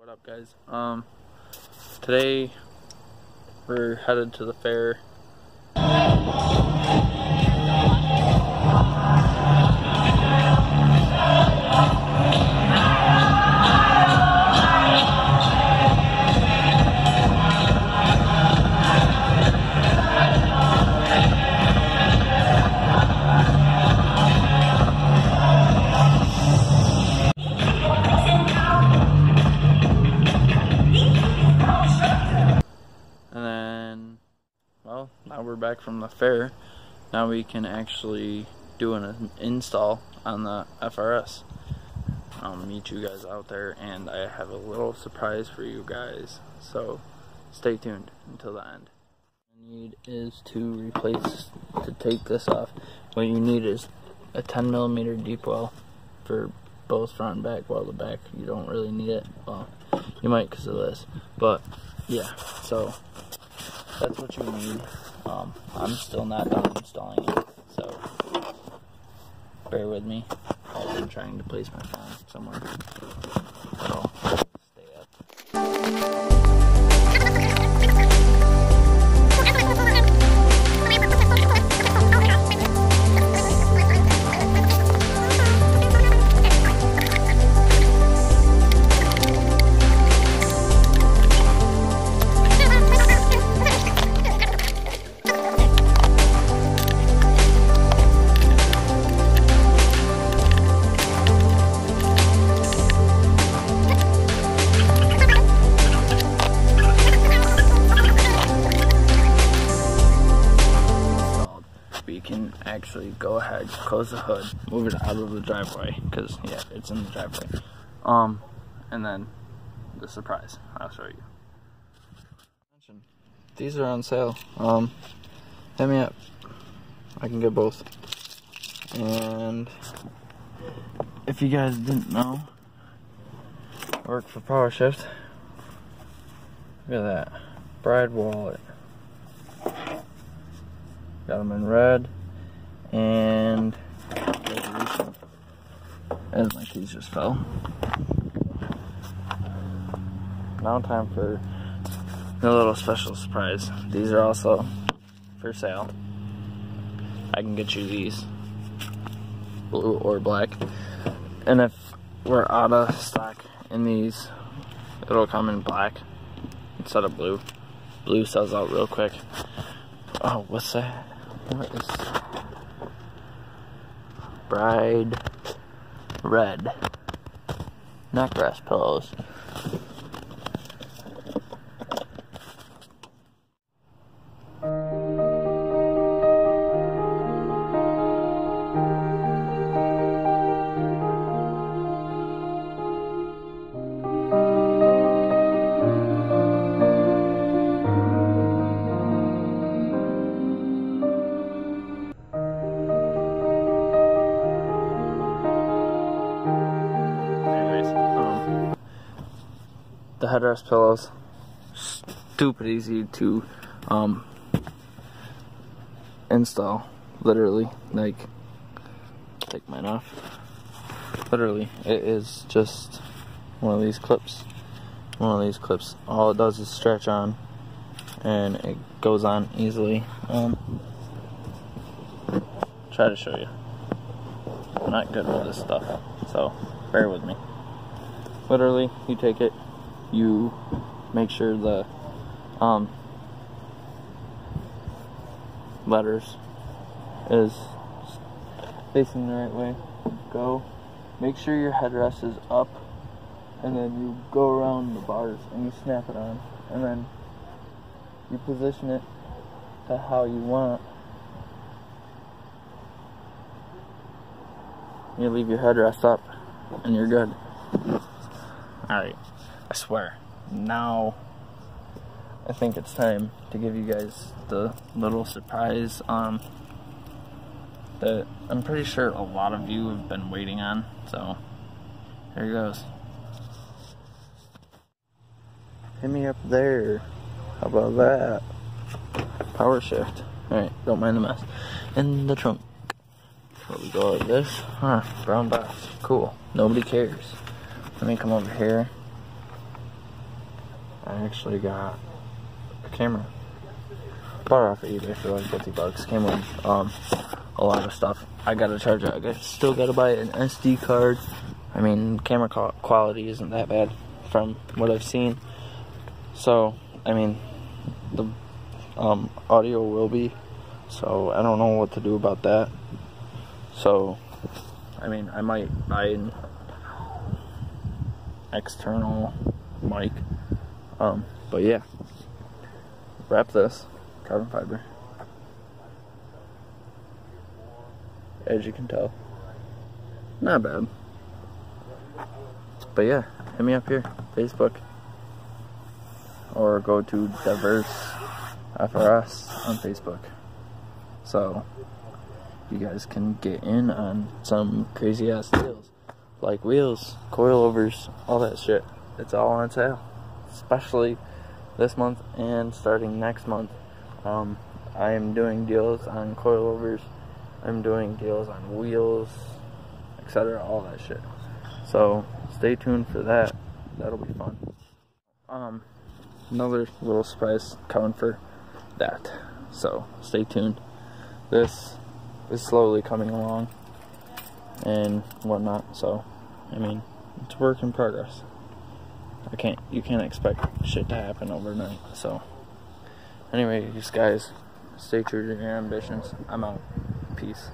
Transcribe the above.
What up guys? Um today we're headed to the fair. Back from the fair. Now we can actually do an install on the FRS. I'll um, meet you guys out there, and I have a little surprise for you guys. So stay tuned until the end. What you need is to replace, to take this off. What you need is a 10 millimeter deep well for both front and back. Well, the back you don't really need it. Well, you might because of this, but yeah. So that's what you need. Um, I'm still not done installing it, so bear with me. I'm trying to place my phone somewhere. Actually go ahead, close the hood, move it out of the driveway, because, yeah, it's in the driveway. Um, and then the surprise, I'll show you. These are on sale. Um, hit me up. I can get both. And if you guys didn't know, work for Power Shift. Look at that. Bride wallet. Got them in red and. As my keys just fell. Now time for a little special surprise. These are also for sale. I can get you these, blue or black. And if we're out of stock in these, it'll come in black instead of blue. Blue sells out real quick. Oh, what's that? What is Bride Red neck rest pillows? The headrest pillows, stupid easy to um, install. Literally, like, take mine off. Literally, it is just one of these clips. One of these clips. All it does is stretch on, and it goes on easily. Um, try to show you. I'm not good with this stuff, so bear with me. Literally, you take it, you make sure the um, letters is facing the right way. Go. Make sure your headrest is up, and then you go around the bars and you snap it on, and then you position it to how you want. You leave your headrest up, and you're good. Alright, I swear. Now, I think it's time to give you guys the little surprise um, that I'm pretty sure a lot of you have been waiting on. So, here he goes. Hit me up there. How about that? Power shift. Alright, don't mind the mess. In the trunk. Where we go like this. Huh, brown box. Cool. Nobody cares. Let me come over here. I actually got a camera. Bought it off of eBay for like 50 bucks. Came with um, a lot of stuff. I gotta charge it. I still gotta buy an SD card. I mean, camera quality isn't that bad from what I've seen. So, I mean, the um, audio will be. So, I don't know what to do about that. So, I mean, I might buy an external mic. Um, but yeah, wrap this carbon fiber. As you can tell, not bad. But yeah, hit me up here, Facebook, or go to Diverse FRS on Facebook. So you guys can get in on some crazy ass deals like wheels, coilovers, all that shit. It's all on sale, especially this month and starting next month. Um, I am doing deals on coilovers. I'm doing deals on wheels, etc. All that shit. So stay tuned for that. That'll be fun. Um, another little surprise coming for that. So stay tuned. This is slowly coming along and whatnot. So, I mean, it's work in progress. I can't, you can't expect shit to happen overnight. So, anyway, these guys, stay true to your ambitions. I'm out. Peace.